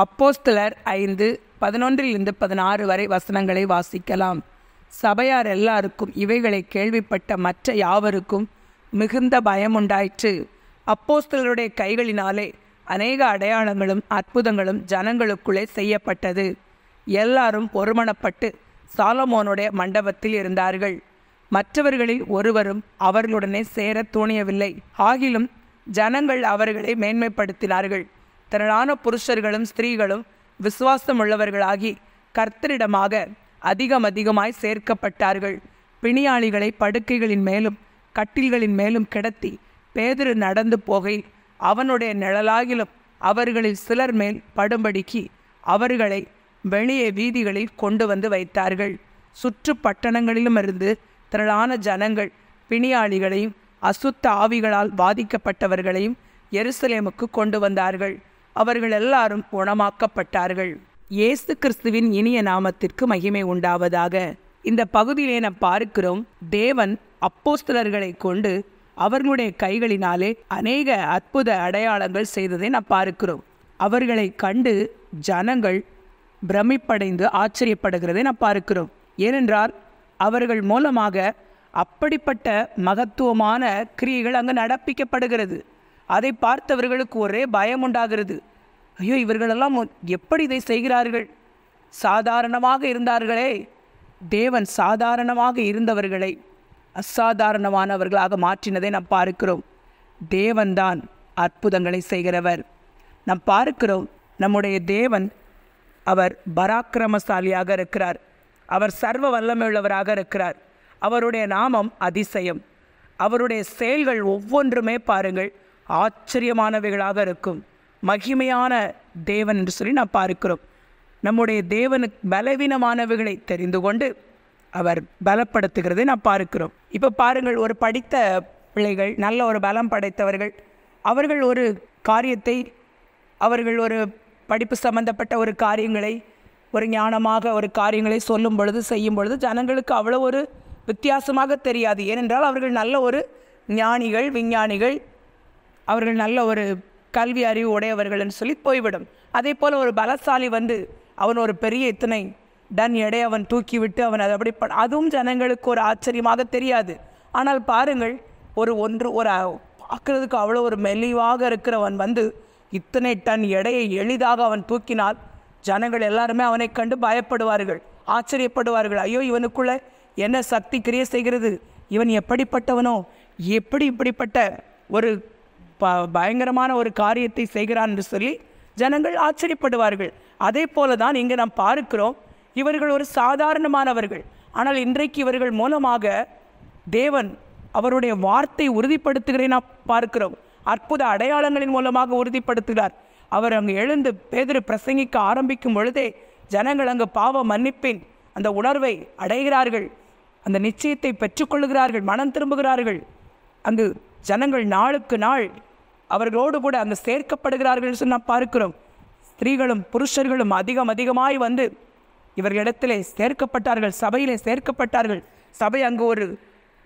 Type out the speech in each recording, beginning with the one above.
அப்போஸ்தலர் ஐந்து பதினொன்றிலிருந்து பதினாறு வரை வசனங்களை வாசிக்கலாம். சபையார் எல்லாருக்கும் இவைகளை கேள்விப்பட்ட மற்ற யாவருக்கும் மிகுந்த பயம் உண்டாயிற்று அப்போஸ்தலருடைய கைகளினாலே அநேக அடையாளங்களும் அற்புதங்களும் ஜனங்களுக்குள்ளே செய்யப்பட்டது. எல்லாரும் ஒருமனப்பட்டு சாலமோனுடைய மண்டபத்தில் இருந்தார்கள். மற்றவர்களில் ஒருவரும் அவர்களுடனே சேர தோணியவில்லை. ஆகிலும் ஜனங்கள் அவர்களை மேன்மைப்படுத்தினார்கள். திரளான புருஷர்களும் ஸ்திரீகளும் விசுவாசமுள்ளவர்களாகி கர்த்தரிடமாக அதிகம் அதிகமாய் சேர்க்கப்பட்டார்கள். பிணியாளிகளை படுக்கைகளின் மேலும் கட்டில்களின் மேலும் கிடத்தி பேதிரு நடந்து போகை அவனுடைய நிழலாகிலும் அவர்களில் சிலர் மேல் படும்படிக்கு அவர்களை வெளியே வீதிகளில் கொண்டு வந்து வைத்தார்கள். சுற்று பட்டணங்களிலுமிருந்து திரளான ஜனங்கள் பிணியாளிகளையும் அசுத்த ஆவிகளால் பாதிக்கப்பட்டவர்களையும் எருசலேமுக்கு கொண்டு வந்தார்கள். அவர்கள் எல்லாரும் குணமாக்கப்பட்டார்கள். இயேசு கிறிஸ்துவின் இனிய நாமத்திற்கு மகிமை உண்டாவதாக. இந்த பகுதியிலே நாம் பார்க்கிறோம் தேவன் அப்போஸ்தலர்களை கொண்டு அவர்களுடைய கைகளினாலே அநேக அற்புத அடையாளங்கள் செய்ததை நாம் பார்க்கிறோம். அவர்களை கண்டு ஜனங்கள் பிரமிப்படைந்து ஆச்சரியப்படுகிறதை நாம் பார்க்கிறோம். ஏனென்றால் அவர்கள் மூலமாக அப்படிப்பட்ட மகத்துவமான கிரியைகள் அங்கு நடப்பிக்கப்படுகிறது. அதை பார்த்தவர்களுக்கு ஒரே பயம் உண்டாகிறது ஐயோ இவர்களெல்லாம் எப்படி இதை செய்கிறார்கள்? சாதாரணமாக இருந்தார்களே. தேவன் சாதாரணமாக இருந்தவர்களை அசாதாரணமானவர்களாக மாற்றினதை நாம் பார்க்கிறோம். தேவன்தான் அற்புதங்களை செய்கிறவர். நாம் பார்க்கிறோம் நம்முடைய தேவன் அவர் பராக்கிரமசாலியாக இருக்கிறார். அவர் சர்வ வல்லமையுள்ளவராக இருக்கிறார். அவருடைய நாமம் அதிசயம். அவருடைய செயல்கள் ஒவ்வொன்றுமே பாருங்கள் ஆச்சரியமானவைகளாக இருக்கும். மகிமையான தேவன் என்று சொல்லி நாம் பார்க்கிறோம். நம்முடைய தேவனுக்கு பலவீனமானவைகளை தெரிந்து கொண்டு அவர் பலப்படுத்துகிறதை நாம் பார்க்கிறோம். இப்போ பாருங்கள் ஒரு படித்த பிள்ளைகள் நல்ல ஒரு பலம் படைத்தவர்கள் அவர்கள் ஒரு காரியத்தை அவர்கள் ஒரு படிப்பு சம்பந்தப்பட்ட ஒரு காரியங்களை ஒரு ஞானமாக ஒரு காரியங்களை சொல்லும் பொழுது செய்யும் பொழுது ஜனங்களுக்கு அவ்வளோ ஒரு வித்தியாசமாக தெரியாது. ஏனென்றால் அவர்கள் நல்ல ஒரு ஞானிகள் விஞ்ஞானிகள் அவர்கள் நல்ல ஒரு கல்வி அறிவு உடையவர்கள்னு சொல்லி போய்விடும். அதே போல் ஒரு பலசாலி வந்து அவன் ஒரு பெரிய இத்தனை டன் எடை அவன் தூக்கிவிட்டு அவன் அதை அப்படி ப- அதுவும் ஜனங்களுக்கு ஒரு ஆச்சரியமாக தெரியாது. ஆனால் பாருங்கள் ஒரு ஒன்று ஒரு பார்க்குறதுக்கு அவ்வளோ ஒரு மெலிவாக இருக்கிறவன் வந்து இத்தனை டன் எடையை எளிதாக அவன் தூக்கினால் ஜனங்கள் எல்லாருமே அவனை கண்டு பயப்படுவார்கள் ஆச்சரியப்படுவார்கள். ஐயோ இவனுக்குள்ள என்ன சக்தி கிரியை செய்கிறது? இவன் எப்படிப்பட்டவனோ? எப்படி இப்படிப்பட்ட ஒரு ப பயங்கரமான ஒரு காரியத்தை செய்கிறான் என்று சொல்லி ஜனங்கள் ஆச்சரியப்படுவார்கள். அதே போல தான் இங்கே நாம் பார்க்கிறோம் இவர்கள் ஒரு சாதாரணமானவர்கள். ஆனால் இன்றைக்கு இவர்கள் மூலமாக தேவன் அவருடைய வார்த்தை உறுதிப்படுத்துகிறதை நாம் பார்க்கிறோம். அற்புத அடையாளங்களின் மூலமாக உறுதிப்படுத்துகிறார். அவர் அங்கு எழுந்து பேதர் பிரசங்கிக்க ஆரம்பிக்கும் பொழுதே ஜனங்கள் அங்கு பாவ மன்னிப்பின் அந்த உணர்வை அடைகிறார்கள். அந்த நிச்சயத்தை பெற்றுக்கொள்கிறார்கள் மனம் திரும்புகிறார்கள். அங்கு ஜனங்கள் நாளுக்கு நாள் அவர்களோடு கூட அங்கு சேர்க்கப்படுகிறார்கள் என்று நாம் பார்க்கிறோம். ஸ்திரீகளும் புருஷர்களும் அதிகம் அதிகமாய் வந்து இவர்களிடத்திலே சேர்க்கப்பட்டார்கள் சபையிலே சேர்க்கப்பட்டார்கள். சபை அங்கு ஒரு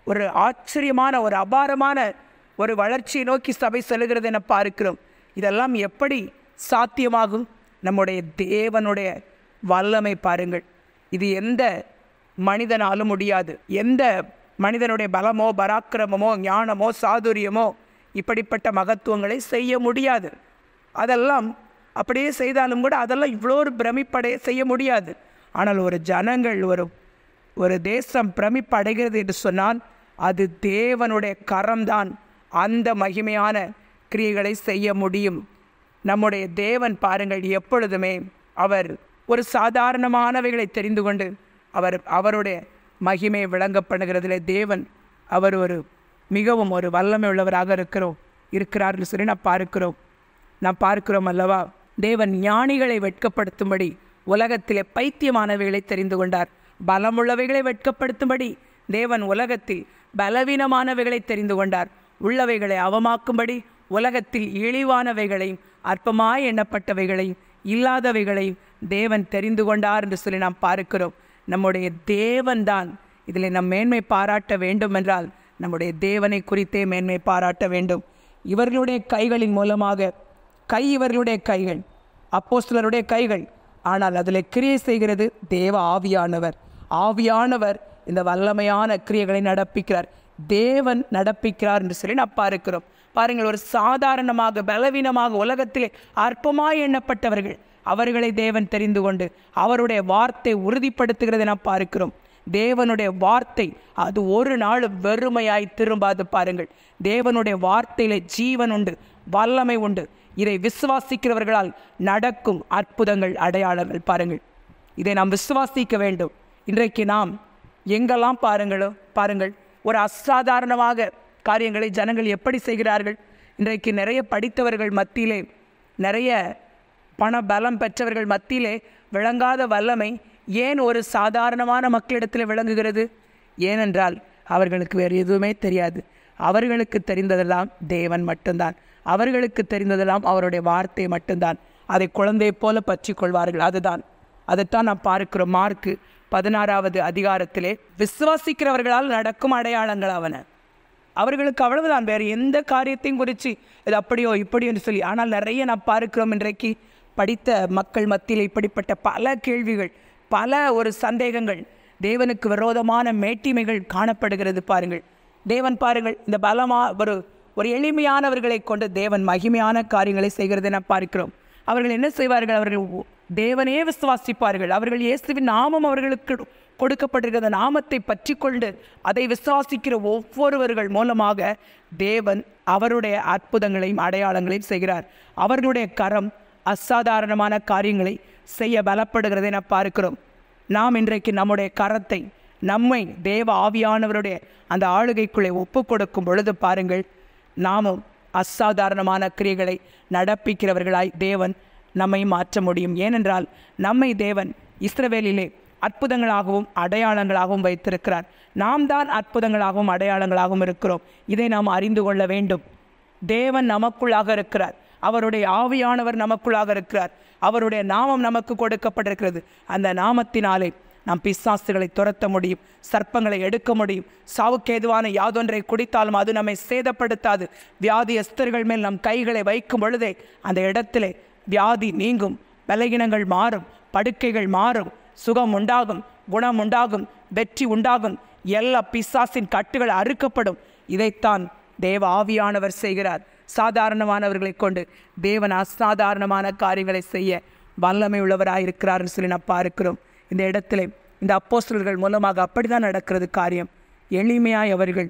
ஒரு ஆச்சரியமான ஒரு அபாரமான ஒரு வளர்ச்சியை நோக்கி சபை செல்கிறது என பார்க்கிறோம். இதெல்லாம் எப்படி சாத்தியமாகும்? நம்முடைய தேவனுடைய வல்லமை பாருங்கள். இது எந்த மனிதனாலும் முடியாது. எந்த மனிதனுடைய பலமோ பராக்கிரமமோ ஞானமோ சாதுரியமோ இப்படிப்பட்ட மகத்துவங்களை செய்ய முடியாது. அதெல்லாம் அப்படியே செய்தாலும் கூட அதெல்லாம் இவ்வளோ ஒரு பிரமிப்படைய செய்ய முடியாது. ஆனால் ஒரு ஜனங்கள் ஒரு ஒரு தேசம் பிரமிப்படைகிறது என்று சொன்னால் அது தேவனுடைய கரம்தான். அந்த மகிமையான கிரியைகளை செய்ய முடியும். நம்முடைய தேவன் பாருங்கள் எப்பொழுதுமே அவர் ஒரு சாதாரணமானவைகளை தெரிந்து கொண்டு அவர் அவருடைய மகிமை விளங்கப்படுகிறதிலே தேவன் அவர் ஒரு மிகவும் ஒரு வல்லமை உள்ளவராக இருக்கிறோம். இருக்கிறார்னு சொல்லி நான் பார்க்கிறோம். நாம் பார்க்கிறோம் அல்லவா? தேவன் ஞானிகளை வெட்கப்படுத்தும்படி உலகத்திலே பைத்தியமானவைகளை தெரிந்து கொண்டார். பலமுள்ளவைகளை வெட்கப்படுத்தும்படி தேவன் உலகத்தில் பலவீனமானவைகளை தெரிந்து கொண்டார். உள்ளவைகளை அவமாக்கும்படி உலகத்தில் இழிவானவைகளையும் அற்பமாய் எண்ணப்பட்டவைகளையும் இல்லாதவைகளையும் தேவன் தெரிந்து கொண்டார் என்று சொல்லி நாம் பார்க்கிறோம். நம்முடைய தேவன்தான். இதில் நம் மேன்மை பாராட்ட வேண்டும் என்றால் நம்முடைய தேவனை குறித்தே மேன்மை பாராட்ட வேண்டும். இவர்களுடைய கைகளின் மூலமாக கை இவர்களுடைய கைகள் அப்போஸ்தலருடைய கைகள். ஆனால் அதில் கிரியை செய்கிறது தேவ ஆவியானவர். ஆவியானவர் இந்த வல்லமையான கிரியைகளை நடப்பிக்கிறார். தேவன் நடப்பிக்கிறார் என்று சொல்லி நான் பார்க்கிறோம். பாருங்கள் ஒரு சாதாரணமாக பலவீனமாக உலகத்திலே அற்பமாய் எண்ணப்பட்டவர்கள். அவர்களை தேவன் தெரிந்து கொண்டு அவருடைய வார்த்தை உறுதிப்படுத்துகிறதை நாம் பார்க்கிறோம். தேவனுடைய வார்த்தை அது ஒரு நாள் வெறுமையாய் திரும்பாது பாருங்கள். தேவனுடைய வார்த்தையில ஜீவன் உண்டு வல்லமை உண்டு. இதை விசுவாசிக்கிறவர்களால் நடக்கும் அற்புதங்கள் அடையாளங்கள் பாருங்கள். இதை நாம் விசுவாசிக்க வேண்டும். இன்றைக்கு நாம் எங்கெல்லாம் பாருங்களோ பாருங்கள் ஒரு அசாதாரணமாக காரியங்களை ஜனங்கள் எப்படி செய்கிறார்கள்? இன்றைக்கு நிறைய படித்தவர்கள் மத்தியிலே நிறைய பண பலம் பெற்றவர்கள் மத்தியிலே விளங்காத வல்லமை ஏன் ஒரு சாதாரணமான மக்களிடத்தில் விளங்குகிறது? ஏனென்றால் அவர்களுக்கு வேறு எதுவுமே தெரியாது. அவர்களுக்கு தெரிந்ததெல்லாம் தேவன் மட்டும்தான். அவர்களுக்கு தெரிந்ததெல்லாம் அவருடைய வார்த்தை மட்டும்தான். அதை குழந்தை போல பற்றி கொள்வார்கள் அதுதான். அதைத்தான் நாம் பார்க்கிறோம் மார்க்கு பதினாறாவது அதிகாரத்திலே விசுவாசிக்கிறவர்களால் நடக்கும் அடையாளங்கள் அவன அவர்களுக்கு அவ்வளவுதான். வேறு எந்த காரியத்தையும் குறித்து இது அப்படியோ இப்படியோ என்று சொல்லி ஆனால் நிறைய நாம் பார்க்கிறோம் இன்றைக்கு. படித்த மக்கள் மத்தியில் இப்படிப்பட்ட பல கேள்விகள் பல ஒரு சந்தேகங்கள். தேவனுக்கு விரோதமான மேட்டிமைகள் காணப்படுகிறது பாருங்கள். தேவன் பாருங்கள் இந்த பலமா ஒரு ஒரு எளிமையானவர்களை கொண்டு தேவன் மகிமையான காரியங்களை செய்கிறதை நாம் பார்க்கிறோம். அவர்கள் என்ன செய்வார்கள்? அவர்கள் தேவனே விசுவாசிப்பார்கள். அவர்கள் இயேசுவின் நாமம் அவர்களுக்கு கொடுக்கப்பட்டிருக்கிற நாமத்தை பற்றி கொண்டு அதை விசுவாசிக்கிற ஒவ்வொருவர்கள் மூலமாக தேவன் அவருடைய அற்புதங்களையும் அடையாளங்களையும் செய்கிறார். அவர்களுடைய கரம் அசாதாரணமான காரியங்களை செய்ய பலப்படுகிறதை நாம் பார்க்கிறோம். நாம் இன்றைக்கு நம்முடைய கரத்தை நம்மை தேவ ஆவியானவருடைய அந்த ஆளுகைக்குள்ளே ஒப்பு கொடுக்கும் பொழுது பாருங்கள் நாமும் அசாதாரணமான கிரியைகளை நடப்பிக்கிறவர்களாய் தேவன் நம்மை மாற்ற முடியும். ஏனென்றால் நம்மை தேவன் இஸ்ரவேலிலே அற்புதங்களாகவும் அடையாளங்களாகவும் வைத்திருக்கிறார். நாம் தான் அற்புதங்களாகவும் அடையாளங்களாகவும் இருக்கிறோம். இதை நாம் அறிந்து கொள்ள வேண்டும். தேவன் நமக்குள்ளாக இருக்கிறார். அவருடைய ஆவியானவர் நமக்குள்ளாக இருக்கிறார். அவருடைய நாமம் நமக்கு கொடுக்கப்பட்டிருக்கிறது. அந்த நாமத்தினாலே நாம் பிசாசுகளை துரத்த முடியும் சர்ப்பங்களை எடுக்க முடியும். சாவுக்கு எதுவான யாதொன்றை குடித்தாலும் அது நம்மை சேதப்படுத்தாது. வியாதி எஸ்தர்கள் மேல் நம் கைகளை வைக்கும் பொழுதே அந்த இடத்திலே வியாதி நீங்கும் பலகீனங்கள் மாறும் படுக்கைகள் மாறும் சுகம் உண்டாகும் குணம் உண்டாகும் வெற்றி உண்டாகும். எல்லா பிசாசின் கட்டுகள் அறுக்கப்படும். இதைத்தான் தேவ ஆவியானவர் செய்கிறார். சாதாரணமானவர்களை கொண்டு தேவன் அசாதாரணமான காரியங்களை செய்ய வல்லமை உள்ளவராயிருக்கிறார்னு சொல்லி நான் பார்க்கிறோம். இந்த இடத்துல இந்த அப்போஸ்தலர்கள் மூலமாக அப்படிதான் நடக்கிறது காரியம். எளிமையாய் அவர்கள்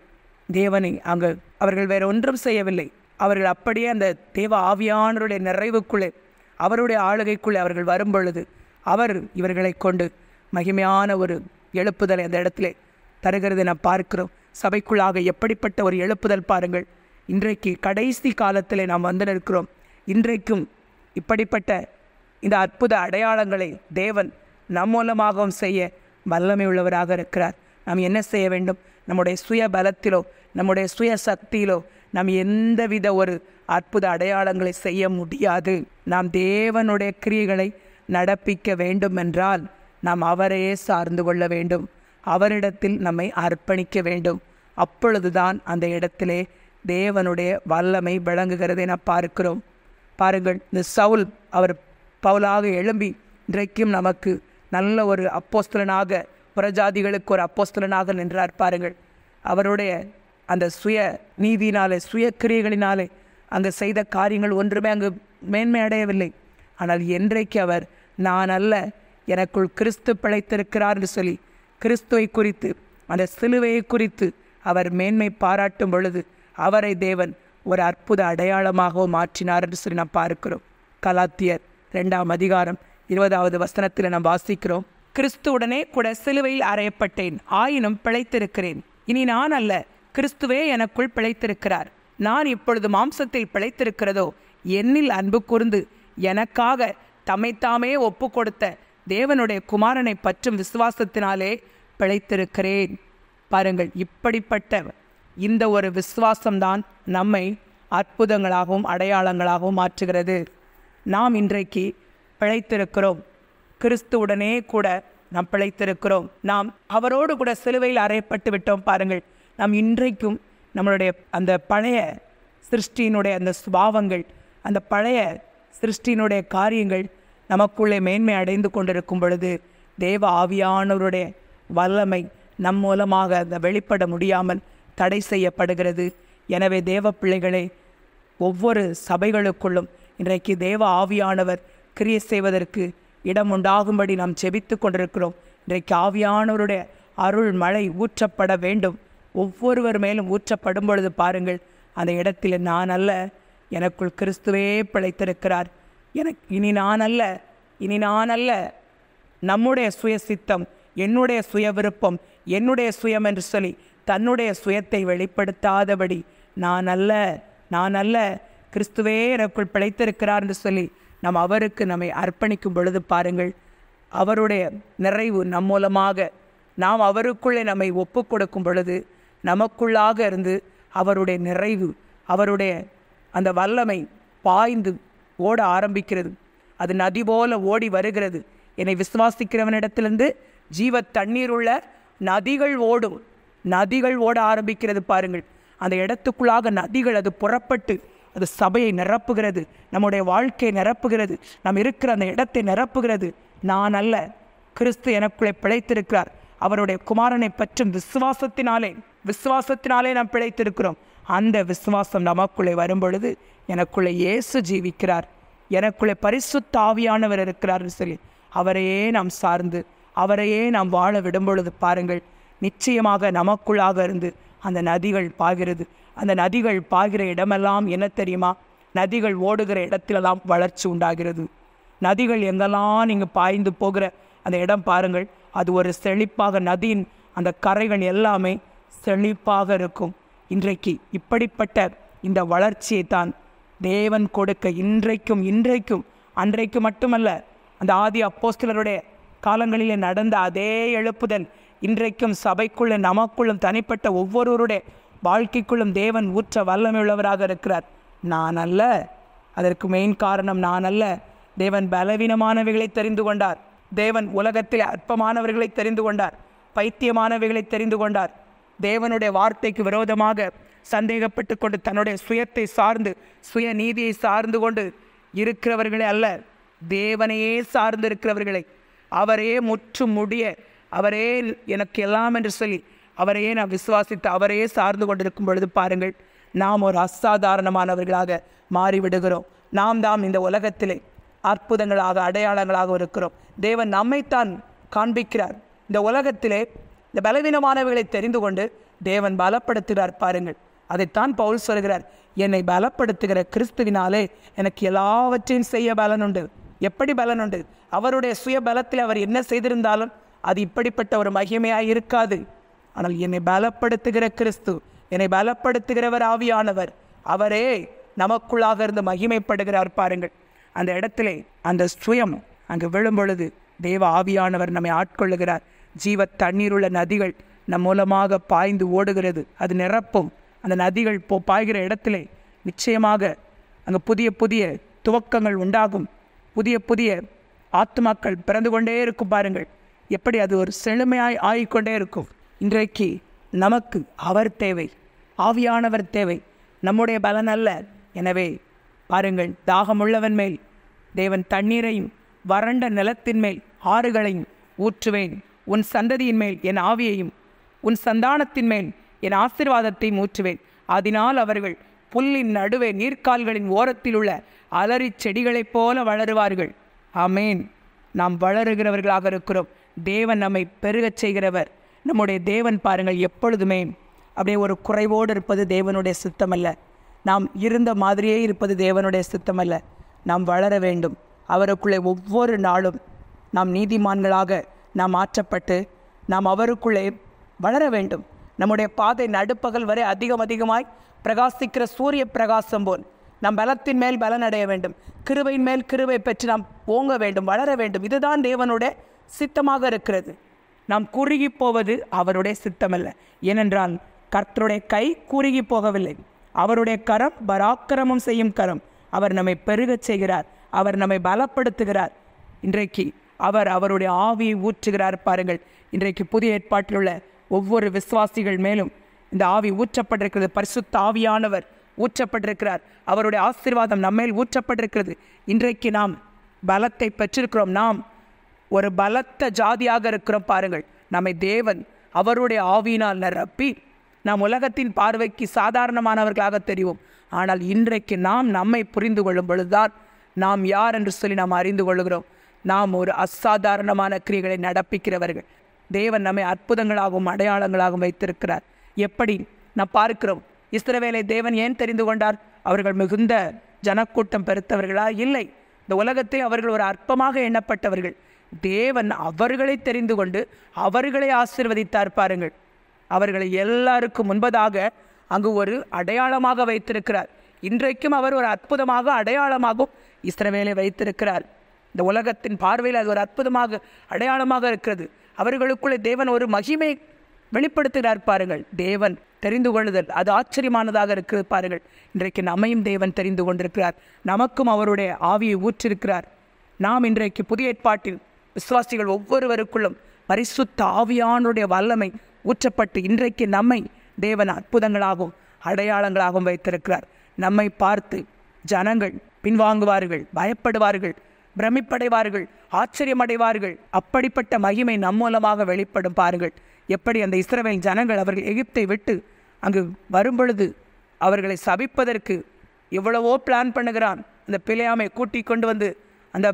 தேவனை அங்கு அவர்கள் வேறு ஒன்றும் செய்யவில்லை. அவர்கள் அப்படியே அந்த தேவ ஆவியானருடைய நிறைவுக்குள்ளே அவருடைய ஆளுகைக்குள்ளே அவர்கள் வரும் பொழுது அவர் இவர்களை கொண்டு மகிமையான ஒரு எழுப்புதலை அந்த இடத்துல தருகிறதை நான் பார்க்கிறோம். சபைக்குள்ளாக எப்படிப்பட்ட ஒரு எழுப்புதல் பாருங்கள். இன்றைக்கு கடைசி காலத்திலே நாம் வந்து நிற்கிறோம். இன்றைக்கும் இப்படிப்பட்ட இந்த அற்புத அடையாளங்களை தேவன் நம் மூலமாகவும் செய்ய வல்லமை உள்ளவராக இருக்கிறார். நாம் என்ன செய்ய வேண்டும்? நம்முடைய சுய பலத்திலோ நம்முடைய சுய சக்தியிலோ நாம் எந்தவித ஒரு அற்புத அடையாளங்களை செய்ய முடியாது. நாம் தேவனுடைய கிரியைகளை நடப்பிக்க வேண்டும் என்றால் நாம் அவரையே சார்ந்து கொள்ள வேண்டும். அவரிடத்தில் நம்மை அர்ப்பணிக்க வேண்டும். அப்பொழுதுதான் அந்த இடத்திலே தேவனுடைய வல்லமை விளங்குகிறதை நாம் பார்க்கிறோம். பாருங்கள் இந்த சவுல் அவர் பவுலாக எழும்பி இன்றைக்கும் நமக்கு நல்ல ஒரு அப்போஸ்தலனாக புறஜாதிகளுக்கு ஒரு அப்போஸ்தலனாக நின்றார் பாருங்கள். அவருடைய அந்த சுய நீதியினாலே சுய கிரியைகளினாலே அங்கே செய்த காரியங்கள் ஒன்றுமே அங்கு மேன்மை அடையவில்லை. ஆனால் என்றைக்கு அவர் நான் அல்ல எனக்குள் கிறிஸ்து பிழைத்திருக்கிறார் என்று சொல்லி கிறிஸ்துவை குறித்து அந்த சிலுவையை குறித்து அவர் மேன்மை பாராட்டும் பொழுது அவரை தேவன் ஒரு அற்புத அடையாளமாகவும் மாற்றினார் என்று சொல்லி நாம் பார்க்கிறோம். கலாத்தியர் ரெண்டாம் அதிகாரம் இருபதாவது வசனத்தில் நாம் வாசிக்கிறோம். கிறிஸ்துவுடனே கூட சிலுவையில் அறையப்பட்டேன். ஆயினும் பிழைத்திருக்கிறேன். இனி நான் அல்ல. கிறிஸ்துவே எனக்குள் பிழைத்திருக்கிறார். நான் இப்பொழுது மாம்சத்தில் பிழைத்திருக்கிறதோ? என்னில் அன்பு கூர்ந்து எனக்காக தம்மைத்தாமே ஒப்பு கொடுத்த தேவனுடைய குமாரனை பற்றும் விசுவாசத்தினாலே பிழைத்திருக்கிறேன். பாருங்கள் இப்படிப்பட்ட இந்த ஒரு விசுவாசம்தான் நம்மை அற்புதங்களாகவும் அடையாளங்களாகவும் மாற்றுகிறது. நாம் இன்றைக்கு பிழைத்திருக்கிறோம். கிறிஸ்துவுடனே கூட நாம் பிழைத்திருக்கிறோம். நாம் அவரோடு கூட சிலுவையில் அறையப்பட்டு விட்டோம் பாருங்கள். நாம் இன்றைக்கும் நம்மளுடைய அந்த பழைய சிருஷ்டியினுடைய அந்த சுபாவங்கள் அந்த பழைய சிருஷ்டியினுடைய காரியங்கள் நமக்குள்ளே மேன்மை அடைந்து கொண்டிருக்கும் பொழுது தேவ ஆவியானவருடைய வல்லமை நம் மூலமாக அந்த வெளிப்பட முடியாமல் தடை செய்யப்படுகிறது. எனவே தேவ பிள்ளைகளே ஒவ்வொரு சபைகளுக்குள்ளும் இன்றைக்கு தேவ ஆவியானவர் கிரியை செய்வதற்கு இடம் உண்டாகும்படி நாம் செபித்து கொண்டிருக்கிறோம். இன்றைக்கு ஆவியானவருடைய அருள் மழை ஊற்றப்பட வேண்டும். ஒவ்வொருவர் மேலும் ஊற்றப்படும் பொழுது பாருங்கள் அந்த இடத்தில் நான் அல்ல எனக்குள் கிறிஸ்துவே பிழைத்திருக்கிறார். எனக்கு இனி நான் அல்ல இனி நான் அல்ல. நம்முடைய சுய சித்தம் என்னுடைய சுய விருப்பம் என்னுடைய சுயம் என்று சொல்லி தன்னுடைய சுயத்தை வெளிப்படுத்தாதபடி நான் அல்ல நான் அல்ல. கிறிஸ்துவே எனக்குள் பிழைத்திருக்கிறார் என்று சொல்லி நாம் அவருக்கு நம்மை அர்ப்பணிக்கும் பொழுது பாருங்கள் அவருடைய நிறைவு நம் மூலமாக. நாம் அவருக்குள்ளே நம்மை ஒப்பு கொடுக்கும் பொழுது நமக்குள்ளாக இருந்து அவருடைய நிறைவு அவருடைய அந்த வல்லமை பாய்ந்து ஓட ஆரம்பிக்கிறது. அது நதி போல ஓடி வருகிறது. என்னை விசுவாசிக்கிறவனிடத்திலிருந்து ஜீவ தண்ணீர் உள்ள நதிகள் ஓடும். நதிகள் ஓட ஆரம்பிக்கிறது பாருங்கள். அந்த இடத்துக்குள்ளாக நதிகள் அது புறப்பட்டு அது சபையை நிரப்புகிறது. நம்முடைய வாழ்க்கையை நிரப்புகிறது. நாம் இருக்கிற அந்த இடத்தை நிரப்புகிறது. நான் அல்ல கிறிஸ்து எனக்குள்ளே பிழைத்திருக்கிறார். அவருடைய குமாரனை பற்றும் விசுவாசத்தினாலே விசுவாசத்தினாலே நாம் பிழைத்திருக்கிறோம். அந்த விசுவாசம் நமக்குள்ளே வரும்பொழுது எனக்குள்ளே இயேசு ஜீவிக்கிறார். எனக்குள்ளே பரிசுத்தாவியானவர் இருக்கிறார்னு சொல்லி அவரையே நாம் சார்ந்து அவரையே நாம் வாழ விடும் பொழுது பாருங்கள். நிச்சயமாக நமக்குள்ளாக இருந்து அந்த நதிகள் பாகிறது. அந்த நதிகள் பாகிற இடமெல்லாம் என்ன தெரியுமா? நதிகள் ஓடுகிற இடத்திலெல்லாம் வளர்ச்சி உண்டாகிறது. நதிகள் எங்கெல்லாம் நீங்கள் பாய்ந்து போகிற அந்த இடம் பாருங்கள். அது ஒரு செழிப்பாக நதியின் அந்த கரைகள் எல்லாமே செழிப்பாக இருக்கும். இன்றைக்கு இப்படிப்பட்ட இந்த வளர்ச்சியை தான் தேவன் கொடுக்க இன்றைக்கும் இன்றைக்கும் அன்றைக்கு மட்டுமல்ல அந்த ஆதி அப்போஸ்தலருடைய காலங்களிலே நடந்த அதே எழுப்புதல் இன்றைக்கும் சபைக்குள்ளும் நமக்குள்ளும் தனிப்பட்ட ஒவ்வொருவருடைய வாழ்க்கைக்குள்ளும் தேவன் ஊற்ற வல்லமையுள்ளவராக இருக்கிறார். நான் அல்ல. அதற்கு மெயின் காரணம் நான் அல்ல. தேவன் பலவீனமானவைகளை தெரிந்து கொண்டார். தேவன் உலகத்தில் அற்பமானவர்களை தெரிந்து கொண்டார். பைத்தியமானவைகளை தெரிந்து கொண்டார். தேவனுடைய வார்த்தைக்கு விரோதமாக சந்தேகப்பட்டு கொண்டு தன்னுடைய சுயத்தை சார்ந்து சுய நீதியை சார்ந்து கொண்டு இருக்கிறவர்களே அல்ல. தேவனையே சார்ந்து இருக்கிறவர்களை அவரையே முற்றும் முடிய அவரே எனக்கு எல்லாம் என்று சொல்லி அவரையே நான் விசுவாசித்து அவரையே சார்ந்து கொண்டிருக்கும் பொழுது பாருங்கள் நாம் ஒரு அசாதாரணமானவர்களாக மாறிவிடுகிறோம். நாம் தாம் இந்த உலகத்திலே அற்புதங்களாக அடையாளங்களாக இருக்கிறோம். தேவன் நம்மைத்தான் காண்பிக்கிறார். இந்த உலகத்திலே இந்த பலவீனமானவர்களை தெரிந்து கொண்டு தேவன் பலப்படுத்துகிறார் பாருங்கள். அதைத்தான் பவுல் சொல்கிறார் என்னை பலப்படுத்துகிற கிறிஸ்துவினாலே எனக்கு எல்லாவற்றையும் செய்ய பலன் உண்டு எப்படி பலன் உண்டு அவருடைய சுய பலத்தில் அவர் என்ன செய்திருந்தாலும் அது இப்படிப்பட்ட ஒரு மகிமையாக இருக்காது. ஆனால் என்னை பலப்படுத்துகிற கிறிஸ்து என்னை பலப்படுத்துகிறவர் ஆவியானவர். அவரே நமக்குள்ளாக இருந்து மகிமைப்படுகிறார் பாருங்கள். அந்த இடத்திலே அந்த சுயம் அங்கு விழும் பொழுது தேவ ஆவியானவர் நம்மை ஆட்கொள்ளுகிறார். ஜீவ தண்ணீருள்ள நதிகள் நம் மூலமாக பாய்ந்து ஓடுகிறது. அது நிரப்பும். அந்த நதிகள் போ பாய்கிற இடத்திலே நிச்சயமாக அங்கே புதிய புதிய துவக்கங்கள் உண்டாகும். புதிய புதிய ஆத்மாக்கள் பிறந்து கொண்டே இருக்கும் பாருங்கள். எப்படி அது ஒரு செழுமையாய் ஆகிக்கொண்டே இருக்கும். இன்றைக்கு நமக்கு அவர் தேவை ஆவியானவர் தேவை நம்முடைய பலன் அல்ல. எனவே பாருங்கள் தாகமுள்ளவன் மேல் தேவன் தண்ணீரையும் வறண்ட நிலத்தின் மேல் ஆறுகளையும் ஊற்றுவேன். உன் சந்ததியின் மேல் என் ஆவியையும் உன் சந்தானத்தின் மேல் என் ஆசிர்வாதத்தையும் ஊற்றுவேன். அதனால் அவர்கள் புல்லின் நடுவே நீர்க்கால்களின் ஓரத்தில் உள்ள அலறி செடிகளைப் போல வளருவார்கள். ஆமேன். நாம் வளருகிறவர்களாக இருக்கிறோம். தேவன் நம்மை பெருகச் செய்கிறவர். நம்முடைய தேவன் பாருங்கள் எப்பொழுதுமே. அப்படியே ஒரு குறைவோடு இருப்பது தேவனுடைய சித்தமல்ல. நாம் இருந்த மாதிரியே இருப்பது தேவனுடைய சித்தமல்ல. நாம் வளர வேண்டும். அவருக்குள்ளே ஒவ்வொரு நாளும் நாம் நீதிமான்களாக நாம் மாற்றப்பட்டு நாம் அவருக்குள்ளே வளர வேண்டும். நம்முடைய பாதை நடுப்பகல் வரை அதிகம் அதிகமாய் பிரகாசிக்கிற சூரிய பிரகாசம் போல் நம் பலத்தின் மேல் பலன் அடைய வேண்டும். கிருபையின் மேல் கிருவை பெற்று நாம் ஓங்க வேண்டும் வளர வேண்டும். இதுதான் தேவனுடைய சித்தமாக இருக்கிறது. நாம் குறுகி போவது அவருடைய சித்தமல்ல. ஏனென்றால் கர்த்தருடைய கை குறுகி போகவில்லை. அவருடைய கரம் பராக்கிரமம் செய்யும் கரம். அவர் நம்மை பெருகச் செய்கிறார். அவர் நம்மை பலப்படுத்துகிறார். இன்றைக்கு அவர் அவருடைய ஆவியை ஊற்றுகிறார் பாருங்கள். இன்றைக்கு புதிய ஏற்பாட்டில் உள்ள ஒவ்வொரு விசுவாசிகள் மேலும் இந்த ஆவி ஊற்றப்பட்டிருக்கிறது. பரிசுத்த ஆவியானவர் ஊற்றப்பட்டிருக்கிறார். அவருடைய ஆசீர்வாதம் நம்மேல் ஊற்றப்பட்டிருக்கிறது. இன்றைக்கு நாம் பலத்தை பெற்றிருக்கிறோம். நாம் ஒரு பலத்த ஜாதியாக இருக்கிறோம் பாருங்கள். நம்மை தேவன் அவருடைய ஆவியினால் நிரப்பி நாம் உலகத்தின் பார்வைக்கு சாதாரணமானவர்களாக தெரிவோம். ஆனால் இன்றைக்கு நாம் நம்மை புரிந்து கொள்ளும் பொழுதுதான் நாம் யார் என்று சொல்லி நாம் அறிந்து கொள்கிறோம். நாம் ஒரு அசாதாரணமான கிரிகளை நடப்பிக்கிறவர்கள். தேவன் நம்மை அற்புதங்களாகவும் அடையாளங்களாகவும் வைத்திருக்கிறார். எப்படி? நாம் பார்க்கிறோம் இஸ்ரவேலை தேவன் ஏன் தெரிந்து கொண்டார்? அவர்கள் மிகுந்த ஜனக்கூட்டம் பெருத்தவர்களா? இல்லை. இந்த உலகத்தில் அவர்கள் ஒரு அற்பமாக எண்ணப்பட்டவர்கள். தேவன் அவர்களை தெரிந்து கொண்டு அவர்களை ஆசிர்வதித்தார் பாருங்கள். அவர்களை எல்லாருக்கும் முன்பதாக அங்கு ஒரு அடையாளமாக வைத்திருக்கிறார். இன்றைக்கும் அவர் ஒரு அற்புதமாக அடையாளமாகவும் இஸ்ரவேலை வைத்திருக்கிறார். இந்த உலகத்தின் பார்வையில் அது ஒரு அற்புதமாக அடையாளமாக இருக்கிறது. அவர்களுக்குள்ளே தேவன் ஒரு மகிமை வெளிப்படுத்துகிறார் பாருங்கள். தேவன் தெரிந்து கொள்ளுதல் அது ஆச்சரியமானதாக இருக்கிறது பாருங்கள். இன்றைக்கு நம்மையும் தேவன் தெரிந்து கொண்டிருக்கிறார். நமக்கும் அவருடைய ஆவியை ஊற்றிருக்கிறார். நாம் இன்றைக்கு புதிய ஏற்பாட்டில் விசுவாசிகள் ஒவ்வொருவருக்குள்ளும் பரிசுத்த ஆவியானுடைய வல்லமை ஊற்றப்பட்டு இன்றைக்கு நம்மை தேவன் அற்புதங்களாகவும் அடையாளங்களாகவும் வைத்திருக்கிறார். நம்மை பார்த்து ஜனங்கள் பின்வாங்குவார்கள் பயப்படுவார்கள் பிரமிப்படைவார்கள் ஆச்சரியமடைவார்கள். அப்படிப்பட்ட மகிமை நம் மூலமாக வெளிப்படும் பாருங்கள். எப்படி அந்த இஸ்ரவேல் ஜனங்கள் அவர்கள் எகிப்தை விட்டு அங்கு வரும்பொழுது அவர்களை சபிப்பதற்கு எவ்வளவோ பிளான் பண்ணுகிறான். அந்த பிழையாமை கூட்டி கொண்டு வந்து அந்த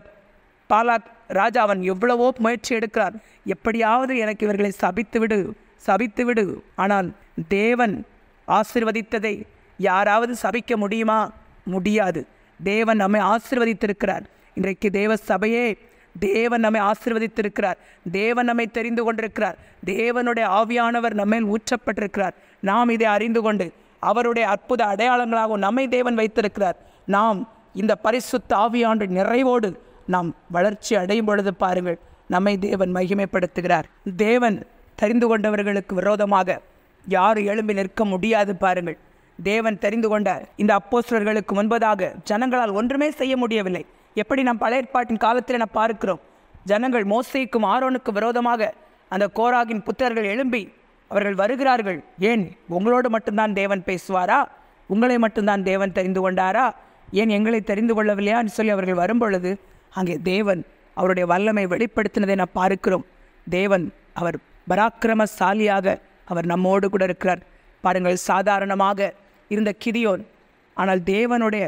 பாலாக் ராஜா அவன் எவ்வளவோ முயற்சி எடுக்கிறார் எப்படியாவது எனக்கு இவர்களை சபித்து விடு சபித்து விடு ஆனால் தேவன் ஆசிர்வதித்ததை யாராவது சபிக்க முடியுமா? முடியாது. தேவன் நம்மை ஆசிர்வதித்திருக்கிறார். இன்றைக்கு தேவ சபையே தேவன் நம்மை ஆசிர்வதித்திருக்கிறார். தேவன் நம்மை தெரிந்து கொண்டிருக்கிறார். தேவனுடைய ஆவியானவர் நம்மேல் ஊற்றப்பட்டிருக்கிறார். நாம் இதை அறிந்து கொண்டு அவருடைய அற்புத அடையாளங்களாகவும் நம்மை தேவன் வைத்திருக்கிறார். நாம் இந்த பரிசுத்த ஆவியாண்டு நிறைவோடு நாம் வளர்ச்சி அடையும் பொழுது பாருங்கள் நம்மை தேவன் மகிமைப்படுத்துகிறார். தேவன் தெரிந்து கொண்டவர்களுக்கு விரோதமாக யார் எழும்பி நிற்க முடியாது பாருங்கள். தேவன் தெரிந்து கொண்டார் இந்த அப்போஸ்டர்களுக்கு முன்பதாக ஜனங்களால் ஒன்றுமே செய்ய முடியவில்லை. எப்படி நாம் பழைய ஏற்பாட்டின் காலத்தில் நாம் பார்க்கிறோம். ஜனங்கள் மோசைக்கும் ஆரோனுக்கு விரோதமாக அந்த கோராகின் புத்தர்கள் எழும்பி அவர்கள் வருகிறார்கள். ஏன் உங்களோடு மட்டும்தான் தேவன் பேசுவாரா? உங்களை மட்டும்தான் தேவன் தெரிந்து கொண்டாரா? ஏன் எங்களை தெரிந்து கொள்ளவில்லையான்னு சொல்லி அவர்கள் வரும்பொழுது அங்கே தேவன் அவருடைய வல்லமை வெளிப்படுத்தினதை நாம் பார்க்கிறோம். தேவன் அவர் பராக்கிரமசாலியாக அவர் நம்மோடு கூட இருக்கிறார். பாருங்கள் சாதாரணமாக இருந்த கிதியோன் ஆனால் தேவனுடைய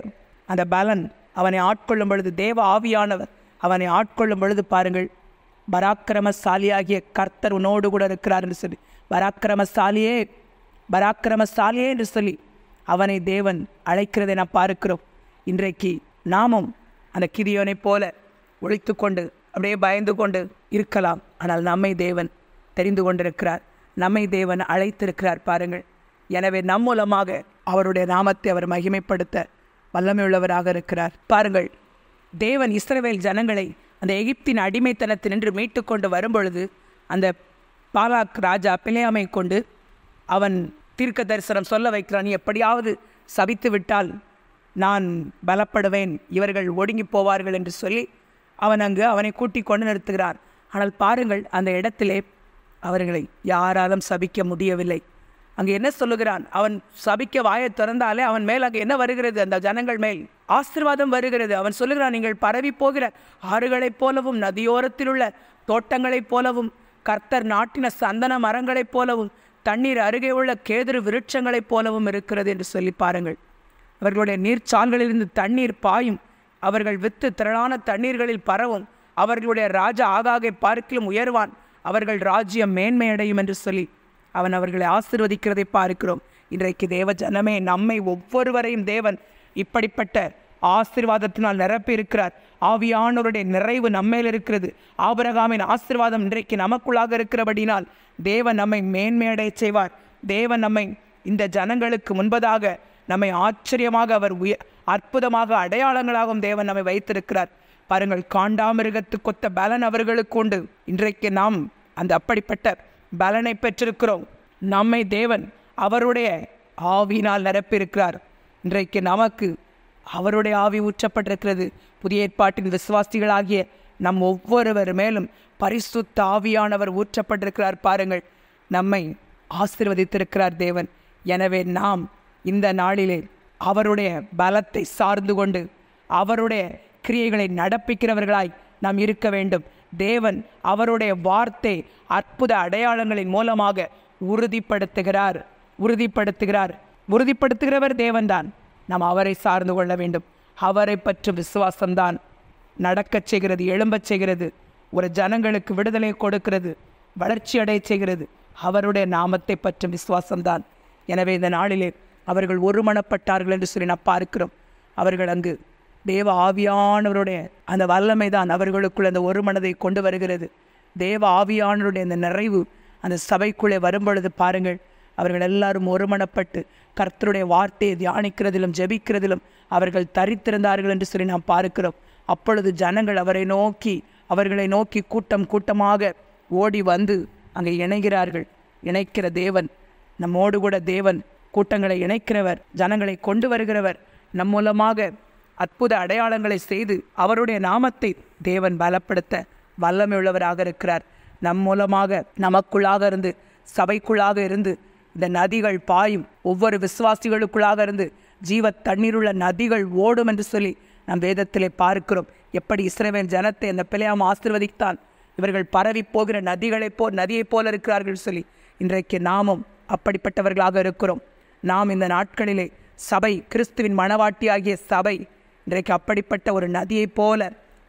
அந்த பலன் அவனை ஆட்கொள்ளும் பொழுது தேவ ஆவியானவர் அவனை ஆட்கொள்ளும் பொழுது பாருங்கள் பராக்கிரமசாலியாகிய கர்த்தர் உன்னோடு கூட இருக்கிறார் என்று சொல்லி பராக்கிரமசாலியே பராக்கிரமசாலியே என்று சொல்லி அவனை தேவன் அழைக்கிறதை நாம் பார்க்கிறோம். இன்றைக்கு நாமும் அந்த கிதியோனைப் போல ஒழித்து கொண்டு அப்படியே பயந்து கொண்டு இருக்கலாம். ஆனால் நம்மை தேவன் தெரிந்து கொண்டிருக்கிறார். நம்மை தேவன் அழைத்திருக்கிறார் பாருங்கள். எனவே நம் மூலமாக அவருடைய நாமத்தை அவர் மகிமைப்படுத்த வல்லமையுள்ளவராக இருக்கிறார். பாருங்கள் தேவன் இஸ்ரவேல் ஜனங்களை அந்த எகிப்தின் அடிமைத்தனத்தினின்று மீட்டு கொண்டு வரும்பொழுது அந்த பாலாக் ராஜா பிழையாமை கொண்டு அவன் தீர்க்க தரிசனம் சொல்ல வைக்கிறான். எப்படியாவது சபித்து விட்டால் நான் பலப்படுவேன் இவர்கள் ஒடுங்கி போவார்கள் என்று சொல்லி அவன் அங்கு அவனை கூட்டி கொண்டு நிறுத்துகிறார். ஆனால் பாருங்கள் அந்த இடத்திலே அவர்களை யாராலும் சபிக்க முடியவில்லை. அங்கு என்ன சொல்லுகிறான்? அவன் சபிக்க வாயை திறந்தாலே அவன் மேல் அங்கே என்ன வருகிறது? அந்த ஜனங்கள் மேல் ஆசீர்வாதம் வருகிறது. அவன் சொல்லுகிறான் நீங்கள் பரவி போகிற ஆறுகளைப் போலவும் நதியோரத்தில் உள்ள தோட்டங்களைப் போலவும் கர்த்தர் நாட்டின சந்தன மரங்களைப் போலவும் தண்ணீர் அருகே உள்ள கேதுரு விருட்சங்களைப் போலவும் இருக்கிறது என்று சொல்லி பாருங்கள். அவர்களுடைய நீர்ச்சால்களிலிருந்து தண்ணீர் பாயும். அவர்கள் வித்து திரளான தண்ணீர்களில் பரவும். அவர்களுடைய ராஜா ஆகாகை பார்க்கிலும் உயர்வான். அவர்கள் ராஜ்யம் மேன்மையடையும் என்று சொல்லி அவன் அவர்களை ஆசிர்வதிக்கிறதை பார்க்கிறோம். இன்றைக்கு தேவ ஜனமே நம்மை ஒவ்வொருவரையும் தேவன் இப்படிப்பட்ட ஆசீர்வாதத்தினால் நிரப்பி இருக்கிறார் ஆவியானவருடைய நிறைவு நம்மேல் இருக்கிறது. ஆபரகாமின் ஆசீர்வாதம் இன்றைக்கு நமக்குள்ளாக இருக்கிறபடினால் தேவன் நம்மை மேன்மையடைய செய்வார். தேவன் நம்மை இந்த ஜனங்களுக்கு முன்பதாக நம்மை ஆச்சரியமாக அவர் உய அற்புதமாக அடையாளங்களாகவும் தேவன் நம்மை வைத்திருக்கிறார். பாருங்கள் காண்டாமிருகத்து கொத்த பலன் அவர்களுக்கு உண்டு. இன்றைக்கு நாம் அந்த அப்படிப்பட்ட பலனை பெற்றிருக்கிறோம். நம்மை தேவன் அவருடைய ஆவியினால் நிரப்பியிருக்கிறார். இன்றைக்கு நமக்கு அவருடைய ஆவி ஊற்றப்பட்டிருக்கிறது. புதிய ஏற்பாட்டின் விசுவாசிகளாகிய நம் ஒவ்வொருவர் மேலும் பரிசுத்த ஆவியானவர் ஊற்றப்பட்டிருக்கிறார் பாருங்கள். நம்மை ஆசிர்வதித்திருக்கிறார் தேவன். எனவே நாம் இந்த நாளிலே அவருடைய பலத்தை சார்ந்து கொண்டு அவருடைய கிரியைகளை நடப்பிக்கிறவர்களாய் நாம் இருக்க வேண்டும். தேவன் அவருடைய வார்த்தை அற்புத அடையாளங்களின் மூலமாக உறுதிப்படுத்துகிறார் உறுதிப்படுத்துகிறார். உறுதிப்படுத்துகிறவர் தேவன்தான். நாம் அவரை சார்ந்து கொள்ள வேண்டும். அவரை பற்றி விசுவாசம்தான் நடக்கச் செய்கிறது எழும்பச் செய்கிறது ஒரு ஜனங்களுக்கு விடுதலை கொடுக்கிறது வளர்ச்சி அடைய செய்கிறது. அவருடைய நாமத்தை பற்றும் விசுவாசம்தான். எனவே இந்த நாளிலே அவர்கள் ஒருமனப்பட்டார்கள் என்று சொல்லி நான் பார்க்கிறோம். அவர்கள் அங்கு தேவ ஆவியானவருடைய அந்த வல்லமை தான் அவர்களுக்குள் அந்த ஒரு மனதை கொண்டு வருகிறது. தேவ ஆவியானவருடைய அந்த நிறைவு அந்த சபைக்குள்ளே வரும்பொழுது பாருங்கள். அவர்கள் எல்லாரும் ஒருமனப்பட்டு கர்த்தருடைய வார்த்தையை தியானிக்கிறதிலும் ஜெபிக்கிறதிலும் அவர்கள் தரித்திருந்தார்கள் என்று சொல்லி நாம் பார்க்கிறோம். அப்பொழுது ஜனங்கள் அவரை நோக்கி அவர்களை நோக்கி கூட்டம் கூட்டமாக ஓடி வந்து அங்கே இணைகிறார்கள். இணைக்கிற தேவன் நம்மோடு கூட தேவன் கூட்டங்களை இணைக்கிறவர் ஜனங்களை கொண்டு வருகிறவர். நம் மூலமாக அற்புத அடையாளங்களை செய்து அவருடைய நாமத்தை தேவன் பலப்படுத்த வல்லமை உள்ளவராக இருக்கிறார். நம் மூலமாக நமக்குள்ளாக இருந்து சபைக்குள்ளாக இருந்து இந்த நதிகள் பாயும் ஒவ்வொரு விசுவாசிகளுக்குள்ளாக இருந்து ஜீவ தண்ணீருள்ள நதிகள் ஓடும் என்று சொல்லி நம் வேதத்திலே பார்க்கிறோம். எப்படி இஸ்ரேவன் ஜனத்தை அந்த பிள்ளையாம் ஆசிர்வதித்தான்? இவர்கள் பரவி போகிற நதிகளைப் போல் நதியைப் போல இருக்கிறார்கள் சொல்லி இன்றைக்கு நாமும் அப்படிப்பட்டவர்களாக இருக்கிறோம். நாம் இந்த நாட்களிலே சபை கிறிஸ்துவின் மணவாட்டியாகிய சபை இன்றைக்கு அப்படிப்பட்ட ஒரு நதியைப் போல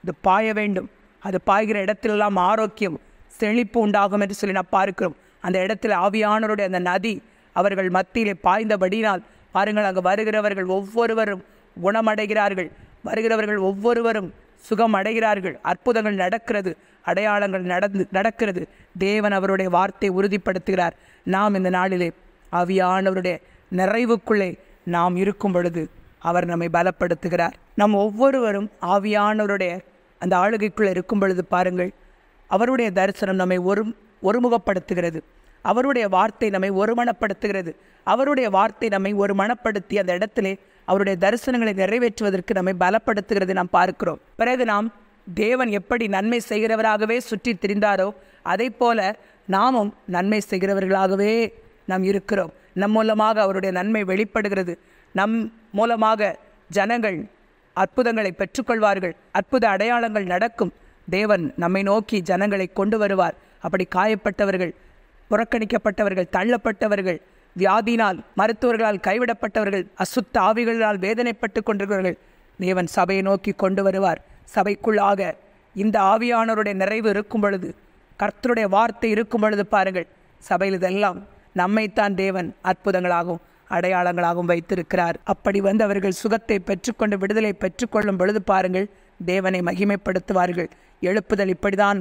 இது பாய வேண்டும். அது பாய்கிற இடத்திலெல்லாம் ஆரோக்கியம் செழிப்பு உண்டாகும் என்று சொல்லி நான் பார்க்கிறோம். அந்த இடத்தில் ஆவியானவருடைய அந்த நதி அவர்கள் மத்தியிலே பாய்ந்தபடினால் பாருங்கள் அங்கு வருகிறவர்கள் ஒவ்வொருவரும் குணமடைகிறார்கள். வருகிறவர்கள் ஒவ்வொருவரும் சுகம் அடைகிறார்கள் அற்புதங்கள் நடக்கிறது அடையாளங்கள் நடந்து நடக்கிறது. தேவன் அவருடைய வார்த்தை உறுதிப்படுத்துகிறார். நாம் இந்த நாளிலே ஆவியானவருடைய நிறைவுக்குள்ளே நாம் இருக்கும் பொழுது அவர் நம்மை பலப்படுத்துகிறார். நம் ஒவ்வொருவரும் ஆவியானவருடைய அந்த ஆளுகைக்குள்ளே இருக்கும் பொழுது பாருங்கள் அவருடைய தரிசனம் நம்மை ஒரு ஒருமுகப்படுத்துகிறது. அவருடைய வார்த்தை நம்மை ஒருமனப்படுத்துகிறது. அவருடைய வார்த்தை நம்மை ஒரு மனப்படுத்தி அந்த இடத்திலே அவருடைய தரிசனங்களை நிறைவேற்றுவதற்கு நம்மை பலப்படுத்துகிறது நாம் பார்க்கிறோம். பிறகு நாம் தேவன் எப்படி நன்மை செய்கிறவராகவே சுற்றி திரிந்தாரோ அதை போல நாமும் நன்மை செய்கிறவர்களாகவே நாம் இருக்கிறோம். நம் மூலமாக அவருடைய நன்மை வெளிப்படுகிறது. நம் மூலமாக ஜனங்கள் அற்புதங்களை பெற்றுக்கொள்வார்கள். அற்புத அடையாளங்கள் நடக்கும். தேவன் நம்மை நோக்கி ஜனங்களை கொண்டு வருவார். அப்படி காயப்பட்டவர்கள் புறக்கணிக்கப்பட்டவர்கள் தள்ளப்பட்டவர்கள் வியாதினால் மருத்துவர்களால் கைவிடப்பட்டவர்கள் அசுத்த ஆவிகளால் வேதனைப்பட்டு கொண்டிருக்கிறவர்கள் தேவன் சபையை நோக்கி கொண்டு வருவார். சபைக்குள்ளாக இந்த ஆவியானவருடைய நிறைவு இருக்கும் பொழுது கர்த்தருடைய வார்த்தை இருக்கும் பொழுது பாருங்கள். சபையில் இதெல்லாம் நம்மைத்தான் தேவன் அற்புதங்களாகவும் அடையாளங்களாகவும் வைத்திருக்கிறார். அப்படி வந்து அவர்கள் சுகத்தை பெற்றுக்கொண்டு விடுதலை பெற்றுக்கொள்ளும் பொழுது பாருங்கள் தேவனை மகிமைப்படுத்துவார்கள். எழுப்புதல் இப்படிதான்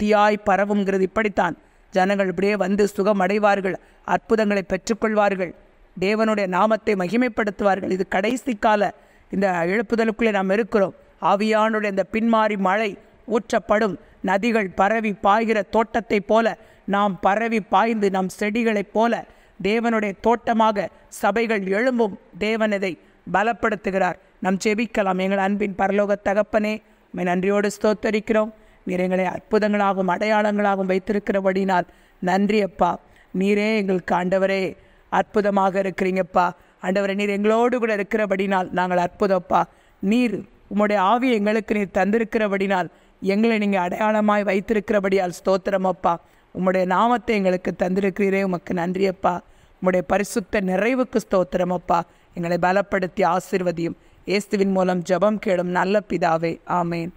தீயாய் பரவுங்கிறது இப்படித்தான். ஜனங்கள் இப்படியே வந்து சுகம் அடைவார்கள் அற்புதங்களை பெற்றுக்கொள்வார்கள். தேவனுடைய நாமத்தை மகிமைப்படுத்துவார்கள். இது கடைசி கால இந்த எழுப்புதலுக்குள்ளே நாம் இருக்கிறோம். ஆவியானுடைய இந்த பின்மாறி மழை ஊற்றப்படும். நதிகள் பரவி பாய்கிற தோட்டத்தைப் போல நாம் பரவி பாய்ந்து நம் செடிகளைப் போல தேவனுடைய தோட்டமாக சபைகள் எழும்பும் தேவனதை பலப்படுத்துகிறார். நம் செபிக்கலாம் எங்கள் அன்பின் பரலோக தகப்பனே மை நன்றியோடு ஸ்தோத்தரிக்கிறோம். நீர் எங்களை அற்புதங்களாகவும் அடையாளங்களாகவும் வைத்திருக்கிறபடினால் நன்றி அப்பா. நீரே எங்களுக்கு ஆண்டவரே அற்புதமாக இருக்கிறீங்கப்பா. ஆண்டவரே நீர் எங்களோடு கூட இருக்கிறபடினால் நாங்கள் அற்புதப்பா நீர் உம்முடைய ஆவி எங்களுக்கு நீர் தந்திருக்கிறபடினால் எங்களை நீங்கள் அடையாளமாய் வைத்திருக்கிறபடியால் ஸ்தோத்திரமப்பா உம்முடைய நாமத்தை எங்களுக்கு தந்திருக்கிறீரே. உமக்கு நன்றியப்பா உம்முடைய பரிசுத்த நிறைவுக்கு ஸ்தோத்திரமப்பா எங்களை பலப்படுத்தி ஆசிர்வதியும். இயேசுவின் மூலம் ஜெபம் கேளும் நல்ல பிதாவே. ஆமேன்.